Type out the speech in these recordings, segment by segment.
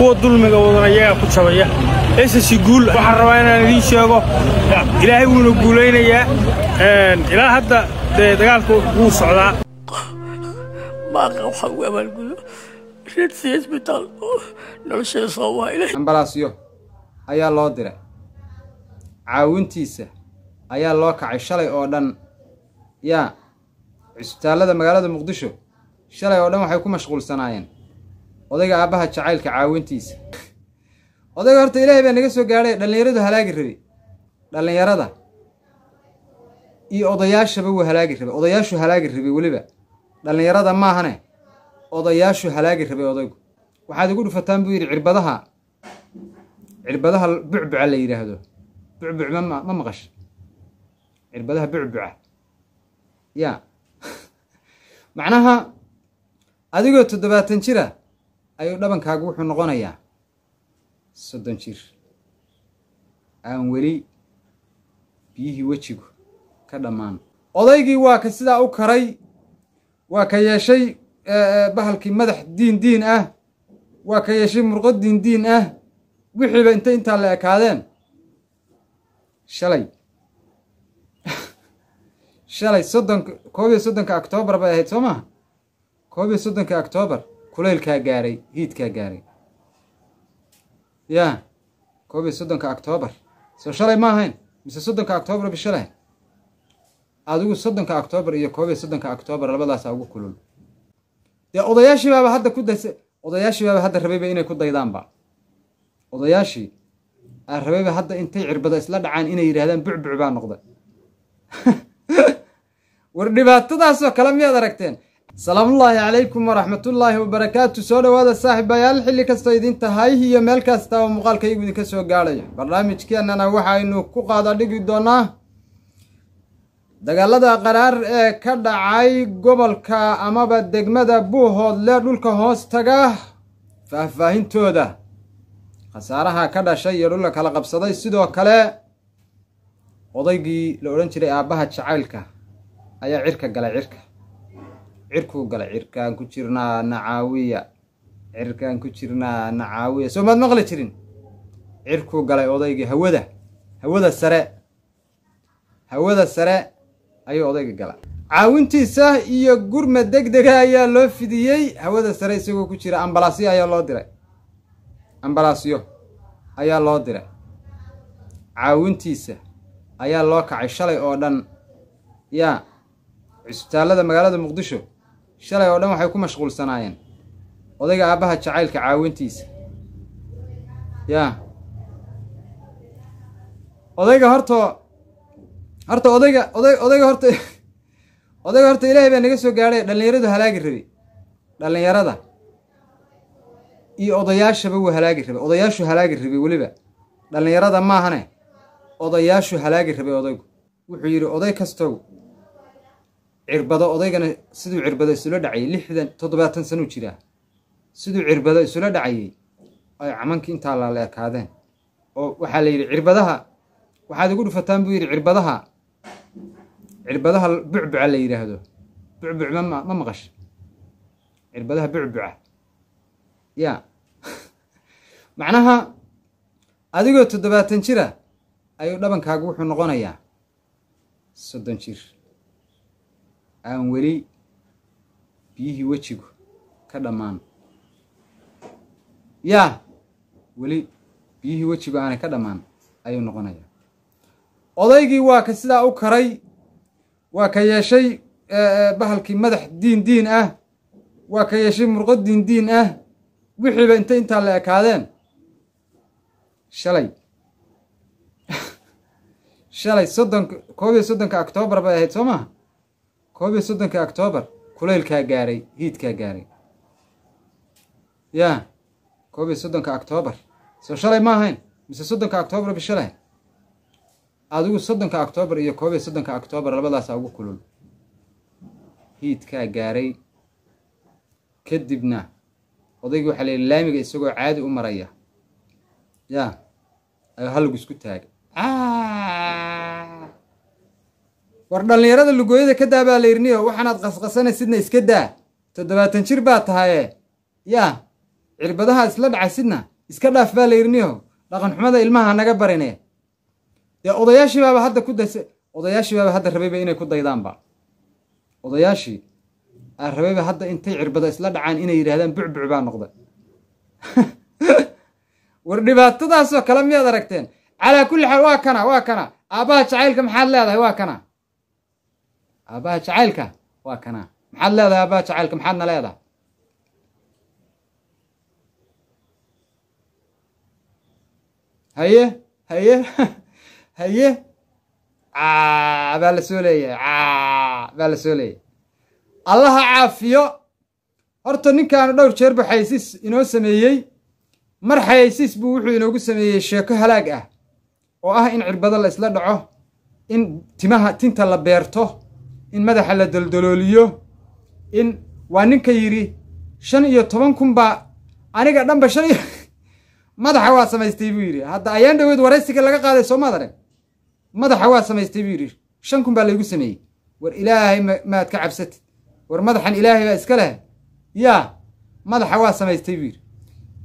kuwa dulmiga wadan ayagaa ku jabaya esasi guul waxaan rabaa inaan idiin sheego. Ilaahay wuuna guulaynayaa. Ilaa hadda dee dagaalku wuu socdaa. Maaqa waxaa ugu abaalgudo reedsi isbitaal nolosheeda soo waayle ambalaasyo ayaa loo diray. Caawintiisa ayaa loo kacay shalay oo dhan. Yaa cisbitaallada magaalada muqdisho shalay oo dhan waxay ku mashquulsanaayeen odayga aabbaha jacaylka caawintiisa. Odayga horta ilaahay baa naga soo gaadhay dhallinyaradu halaagi rabi. Dhallinyarada. Iyo odayaashaba wuu halaagi rabay odayaashu halaagi rabay weliba. Dhallinyarada maahane odayaashu halaagi rabay odaygu. Waxaad igu dhufataan buu yidhi cirbadaha. Cirbadaha bucbuca la yidhaahdo bucbuc ma ma maqash. Cirbadaha bucbuca. Ya macnaha adigoo toddobaatan jira ayuu dhabankaagu wuxuu noqonayaa soddon jir aan weli biyihii wejigu ka dhammaan. Odaygii waa ka sidaa u karay waa ka yeeshay bahalkii madax diin diin ah waa ka yeeshay murqo diin diin ah wixiiba intay intaa la ekaadeen. Shalay. Shalay soddonka koob iyo soddonka octoobar bay ahayd soo maha koob iyo soddonka octoobar kulaylkaa gaaray hiidkaa gaaray. Yaa koob iyo soddonka octoobar soo shalay ma ahayn mise soddonka octoobar bishalay adigu soddonka octoobar iyo koob iyo soddonka octoobar labadaasa ugu kulul. Dee odayaashii baaba hadda ku daysa odayaashii baaba hadda rabayba inay ku daydaanba. Odayaashii aa rabayba hadda intay cirbada isla dhacaan inay yidhaahdaan bucbuc baa noqda war dhibaatadaasoo kale miyaad aragteen salaamullaahi calaykum waraxmatullaahi wabarakaatu soo dhowaada saaxiibayaal xilli kastoo idin tahay iyo meel kasta oo muuqaalkaygu idinka soo gaadhayo. Barnaamijkeennana waxaynu ku qaada dhigi doonaa dagaalada qaraar ee ka dhacay gobolka amaba degmada buuhoodle dhulka hoos taga faahfaahintooda. Khasaaraha ka dhashay iyo dhulka kala qabsaday sidoo kale odaygii la odhan jiray aabbaha jacaylka ayaa cirka galay cirka cirkuu galay cirkaan ku jirnaa nacaawiya. Cirkaan ku jirnaa nacaawiya. Soo maad maqli jirin? Cirkuu galay odaygii hawada. Hawada sare. Hawada sare ayuu odayga gala caawintiisa iyo gurma deg dega ayaa loo fidiyey. Hawada sare isagoo ku jira ambalaasyo ayaa loo diray. Ambalaasyo ayaa loo diray. Caawintiisa ayaa loo kacay shalay oo dhan. Yaa cisbitaallada magaalada muqdisho shalay oo dhan waxay ku mashquulsanaayeen. Odayga aabbaha jacaylka caawintiisa. Yaa odayga horta horta odayga oday odayga horta odayga horta ilaahay baa naga soo gaadhay dhallinyaradu halaagi rabay dhallinyarada. Iyo odayaashaba wuu halaagi rabay odayaashu halaagi rabay weliba. Dhallinyarada maahane odayaashu halaagi rabay odaygu. Wuxuu yidhi oday kastow cirbado odaygana siduu cirbado isula dhacayay lixdan toddobaatan sanuu jiraa siduu cirbado isula dhacayay ay camankii intaa laala ekaadeen oo waxaa la yidhi cirbadaha waxaad igu dhufataan buu yidhi cirbadaha cirbadaha bucbuca la yidhaahdo bucbuc ma ma maqash. Cirbadaha bucbuca. Ya macnaha adigoo toddobaatan jira ayuu dhabankaagu wuxuu noqonayaa. Soddon jir aan weli biyihii wejigu ka dhammaan. Yaa weli biyihii wejigu aanay ka dhammaan ayuu noqonayaa. Odaygii waa ka sidaa u karay waa ka yeeshay bahalkii madax diin diin ah waa ka yeeshay murqo diin diin ah wixiiba intay intaa la ekaadeen. Shalay. Shalay soddonka koob iyo soddonka octoobar bay ahayd soo maha koob iyo soddonka octoobar kulaylkaa gaaray hiidkaa gaaray. Yaa koob iyo soddonka octoobar soo shalay ma ahayn? Mise soddonka octoobar bishalay adigu soddonka octoobar iyo koob iyo soddonka octoobar labadaasa ugu kulul. Hiidkaa gaaray. Kadibna odaygii waxaa la yidhi laamiga isagoo caadi u maraya. Yaa ayuu halligu isku taagay war dhallinyarada lugooyada ka daa baa la yidhi niyo waxaanaad qasqasanaysidna iska daa. Toddobaatan jir baa tahaye yaa cirbadaha isla dhacasidna iska dhaaf baa la dhaqan xumada ilmaha naga barine. Dee odayaashii baaba hadda ku daysa odayaashii baaba hadda rabayba inay ku daydaanba. Odayaashii aa rabayba hadda intay cirbada isla dhacaan inay yidhaahdaan bucbuc baa noqda. War dhibaatadaasoo kale miyaad aragteen? Calaa kulli xaal waa kana waa kana. Aabbaha jacaylka maxaad leedahay waa kana aabbaha jacaylka waa kana. Maxaad leedahay aabbaha jacaylka maxaadna leedahay? Haye haye haye. Caa baa la soo leeyahay. Caa baa la soo leeyahay. Allaha caafiyo. Horta ninkaanu dhowr jeer bu xaysiis inoo sameeyey. Mar xayaysiis buu wuxuu inoogu sameeyey sheeko halaag ah oo ah in cirbado la isla dhaco in timaha tinta la beerto in madaxa la doldolooliyo in waa ninka yidhi shan iyo toban kun baa aniga dhanba shan iyo madaxa waa samaystay buu yidhi. Hadda ayaan dhoweed waraysiga laga qaaday soo maad arag madaxa waa samaystay buu yidhi. Shan kun baa laygu sameeyey. War ilaahay maad ka cabsatid. War madaxan ilaahay baa iska leh. Yaa madaxa waa samaystay buu yidhi.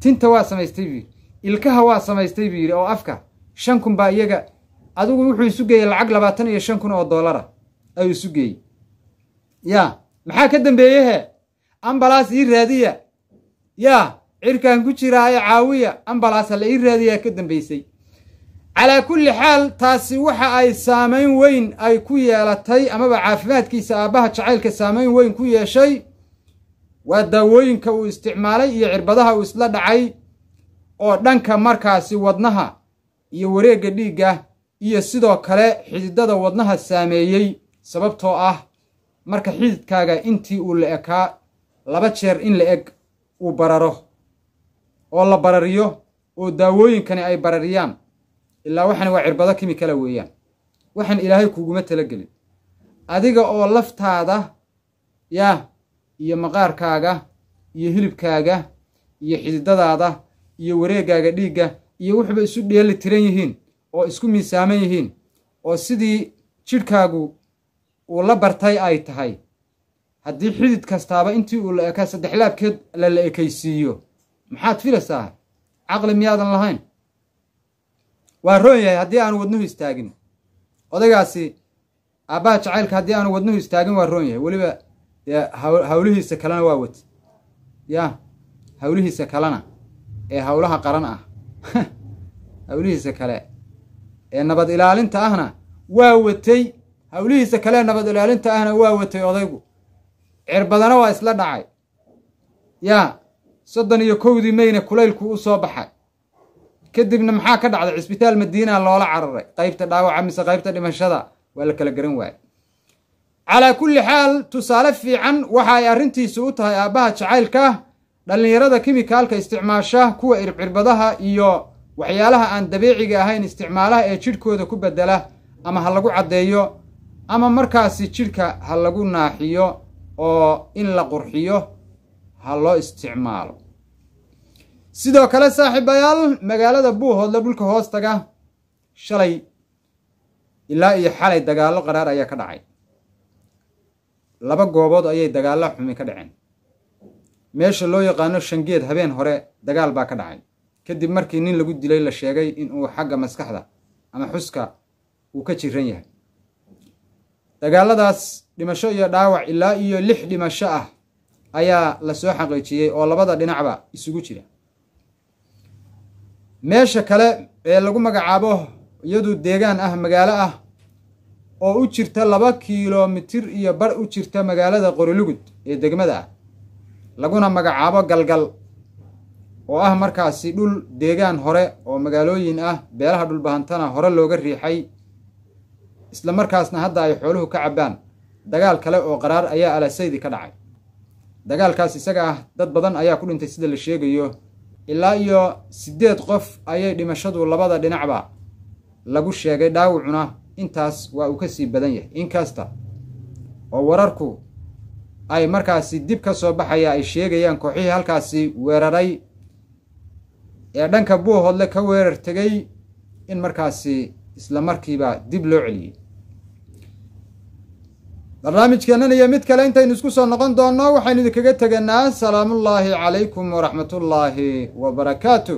Tinta waa samaystay buu yidhi. Ilkaha waa samaystay buu yidhi. Oo afka shan kun baa iyaga adigu wuxuu isu geeyey lacag labaatan iyo shan kun oo dollara ayuu isu geeyey. Yaa maxaa ka dambeeye he ambalaas ii raadiya. Yaa cirkaan ku jiraayo caawiya ambalaas hala ii raadiyaa ka dambaysay calaa kulli xaal taasi waxa ay saamayn weyn ay ku yeelatay amaba caafimaadkiisa aabbaha jacaylka saamayn weyn ku yeeshay waa daawooyinka uu isticmaalay iyo cirbadaha uu isla dhacay oo dhanka markaasi wadnaha iyo wareegga dhiigga iyo sidoo kale xididada wadnaha saameeyey sababtoo ah marka xididkaaga intii uu la ekaa laba jeer in la eg uu bararo. Oo la barariyo oo daawooyinkani ay barariyaan. Ilaa waxani waa cirbado kimikala weeyaan. Waxaan ilaahay kuguma talagelin. Adiga oo laftaada yaa iyo maqaarkaaga iyo hilibkaaga iyo xididadaada iyo wareeggaaga dhiigga iyo wuxuba isu dheeli tiran yihiin oo isku miisaaman yihiin oo sidii jidhkaagu uu la bartay ay tahay. Haddii xidid kastaaba intii uu la ekaa saddexlaabkeed la la ekaysiiyo maxaad filaysaa caqli miyaadan lahayn? Waa roon yahay haddii aanu wadnuhu istaagin. Odaygaasi aabbaha jacaylka haddii aanu wadnuhu istaagin waa roon yahay weliba hawlihiisa kalena waa wati yaa hawlihiisa kalena ee hawlaha qaran ah. Hawlihiisa kale ee nabad ilaalinta ahna waa watay hawlihiisa kale ee nabad ilaalinta ahna waa watay odaygu. Cirbadana waa isla dhacay. Yaa soddon iyo kowdii mayna kulaylku u soo baxay. Kadibna maxaa ka dhacday? Cisbitaal madiina loola cararay. Qaybta dhaawaca mise qaybta dhimashada waa la kala garan waayey. Calaa kulli xaal tusaale fiican waxa ay arrintiisu u tahay aabbaha jacaylka dhallinyarada kimikaalka isticmaasha kuwa circirbadaha iyo waxyaalaha aan dabiiciga ahayn isticmaalaha ee jidhkooda ku bedela ama ha lagu caddeeyo ama markaasi jidhka ha lagu naaxiyo oo in la qurxiyo ha loo isticmaalo. Sidoo kale saaxiibayaal magaalada buuhoodle dhulka hoostaga shalay ilaa iyo xalay dagaallo qaraar ayaa ka dhacay. Laba goobood ayay dagaallo xumi ka dhaceen. Meesha loo yaqaano shangeed habeen hore dagaal baa ka dhacay. Kadib markii nin lagu dilay la sheegay inuu xagga maskaxda ama xuska uu ka jiran yahay dagaalladaas dhimasho iyo dhaawac ilaa iyo lix dhimasho ah ayaa la soo xaqiijiyey oo labada dhinacba isugu jira. Meesha kale ee lagu magacaabo iyadu deegaan ah magaalo ah oo u jirta laba kiilomitir iyo bar u jirta magaalada qorilugud ee degmada ah laguna magacaabo galgal oo ah markaasi dhul deegaan hore oo magaalooyin ah beelaha dhulbahantana hore looga riixay isla markaasna hadda ay xooluhu ka cabbaan. Dagaal kale oo qaraar ayaa alasaydi ka dhacay. Dagaalkaas isaga ah dad badan ayaa ku dhintay sida la sheegayo. Ilaa iyo siddeed qof ayay dhimashadu labada dhinacba lagu sheegay dhaawacuna. Intaas waa uu ka sii badan yahay. Inkasta oo wararku ay markaasi dib ka soo baxaya ay sheegayaan kooxihii halkaasi weeraray ee dhanka buuhoodle ka weerar tegay in markaasi isla markiiba dib loo celiyey barnaamijkeennan iyo mid kale intaynu isku soo noqon doonno waxaynu idinkaga teganaa salaamullaahi calaykum waraxmatullaahi wa barakaatu